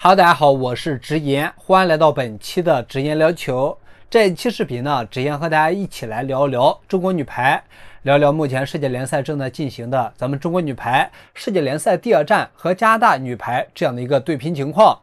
哈喽，大家好，我是直言，欢迎来到本期的直言聊球。这一期视频呢，直言和大家一起来聊一聊中国女排，聊聊目前世界联赛正在进行的咱们中国女排世界联赛第二站和加拿大女排这样的一个对拼情况。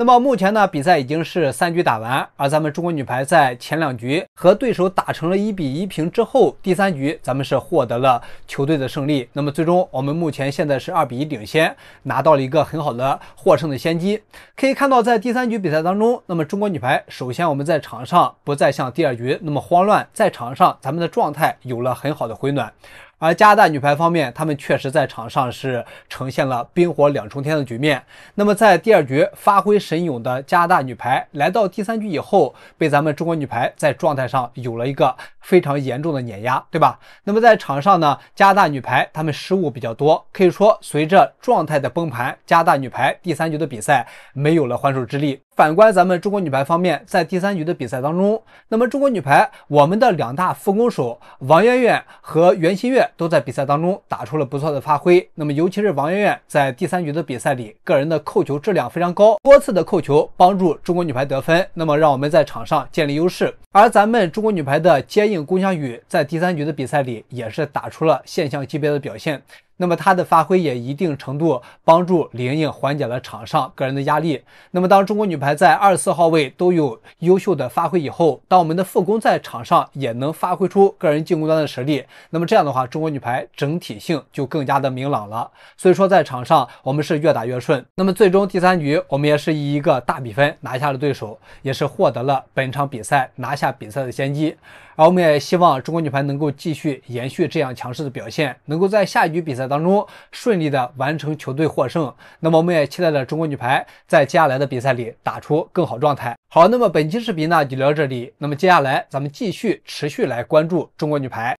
那么目前呢，比赛已经是三局打完，而咱们中国女排在前两局和对手打成了一比一平之后，第三局咱们是获得了球队的胜利。那么最终我们目前现在是二比一领先，拿到了一个很好的获胜的先机。可以看到，在第三局比赛当中，那么中国女排首先我们在场上不再像第二局那么慌乱，在场上咱们的状态有了很好的回暖。而加拿大女排方面，她们确实在场上是呈现了冰火两重天的局面。那么在第二局发挥神勇的加拿大女排，来到第三局以后，被咱们中国女排在状态上有了一个非常严重的碾压，对吧？那么在场上呢，加拿大女排她们失误比较多，可以说随着状态的崩盘，加拿大女排第三局的比赛没有了还手之力。反观咱们中国女排方面，在第三局的比赛当中，那么中国女排我们的两大副攻手王媛媛和袁心玥都在比赛当中打出了不错的发挥。那么尤其是王媛媛在第三局的比赛里，个人的扣球质量非常高，多次的扣球帮助中国女排得分，那么让我们在场上建立优势。而咱们中国女排的接应龚翔宇在第三局的比赛里也是打出了现象级别的表现。那么他的发挥也一定程度帮助李盈莹缓解了场上个人的压力。那么当中国女排在二四号位都有优秀的发挥以后，当我们的副攻在场上也能发挥出个人进攻端的实力，那么这样的话，中国女排整体性就更加的明朗了。所以说在场上我们是越打越顺。那么最终第三局我们也是以一个大比分拿下了对手，也是获得了本场比赛拿下比赛的先机。而我们也希望中国女排能够继续延续这样强势的表现，能够在下一局比赛当中顺利的完成球队获胜。那么我们也期待着中国女排在接下来的比赛里打出更好状态。好，那么本期视频呢就聊到这里。那么接下来咱们继续持续来关注中国女排。